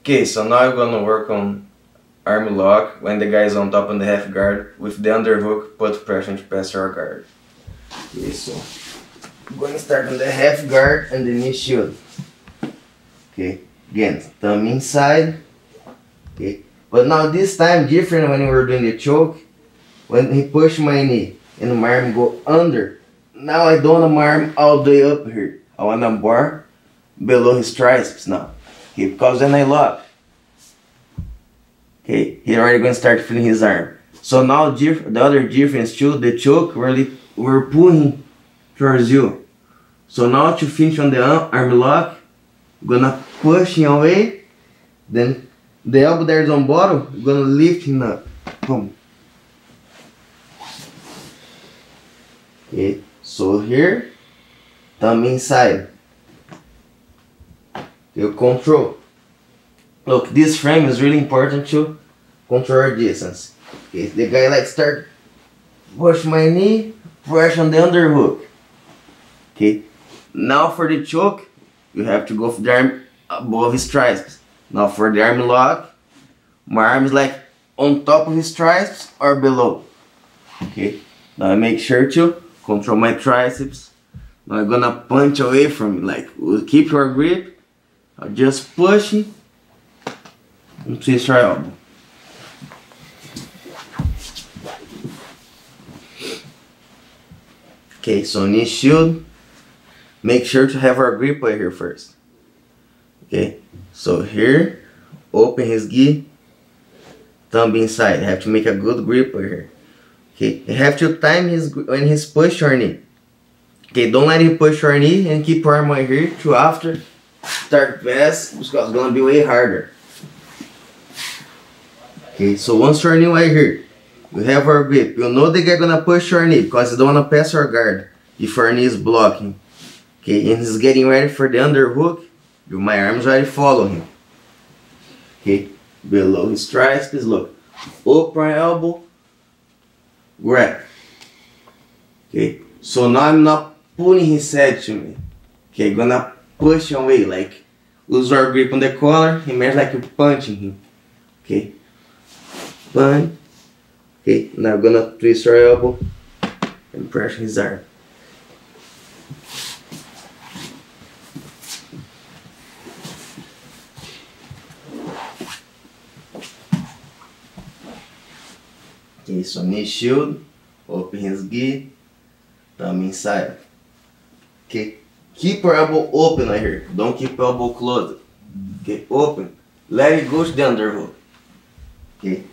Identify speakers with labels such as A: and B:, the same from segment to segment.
A: Okay, so now I'm gonna work on arm lock when the guy is on top of the half guard with the underhook put pressure to pass our guard. Okay, so I'm to start on the half guard and the knee shield. Okay, again, thumb inside. Okay, but now this time different when we were doing the choke. When he pushed my knee and my arm go under. Now I don't want my arm all the way up here. I want a bar below his triceps now. Okay, because then I lock. Okay, he already to start feeling his arm. So now the other difference too, the choke really we're pulling towards you. So now to finish on the arm lock, gonna push him away, then the elbow there is on bottom, gonna lift him up. Boom. Okay, so here, thumb inside. You control. Look, this frame is really important to control distance. Okay, the guy like start push my knee, press on the underhook. Okay, now for the choke, you have to go for the arm above his triceps. Now for the arm lock, my arm is like on top of his triceps or below. Okay, now I make sure to control my triceps. Now I'm gonna punch away from me, like keep your grip. Just push and twist your elbow. Okay, so knee shield. Make sure to have our grip right here first. Okay, so here, open his gi, thumb inside. Have to make a good grip right here. Okay, you have to time his when he's push your knee. Okay, don't let him push your knee and keep your arm right here to after start because it's gonna be way harder. Okay, so once your knee right here, we have our grip. You know the guy gonna push your knee because you don't wanna pass your guard if your knee is blocking. Okay, and he's getting ready for the underhook. My arms already follow him. Okay, below his triceps, look. Open elbow, grab. Okay, so now I'm not pulling his head to me. Okay, gonna push him away, like lose our grip on the collar, imagine like you're punching him. Okay, punch. Okay, now we're gonna twist our elbow and press his arm. Okay, so knee shield, open his gi, thumb inside. Okay, keep your elbow open right here. Don't keep elbow closed. Okay, open. Let it go to the underhook. Okay,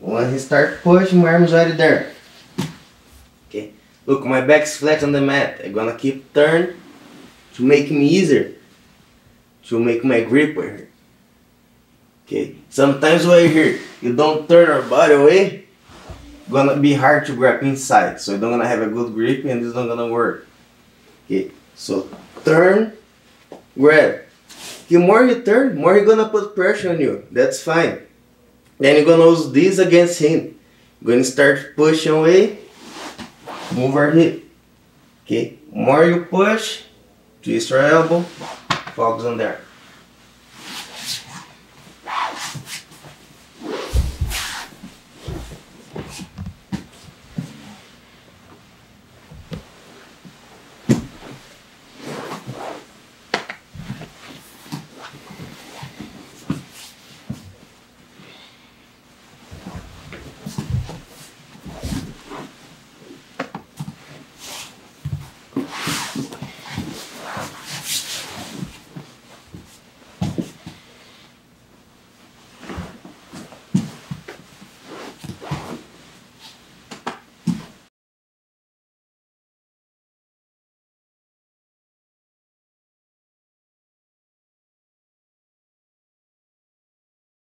A: when he start pushing, my arm is already there. Okay, look, my back's flat on the mat. I'm gonna keep turn to make me easier to make my grip right here. Okay, sometimes right here, you don't turn your body away, gonna be hard to grab inside. So you're not gonna have a good grip and it's not gonna work. Okay, so turn, grab. The more you turn, more you're gonna put pressure on you. That's fine. Then you're gonna use this against him. You're gonna start pushing away, move our hip. Okay, more you push, twist your elbow, focus on there.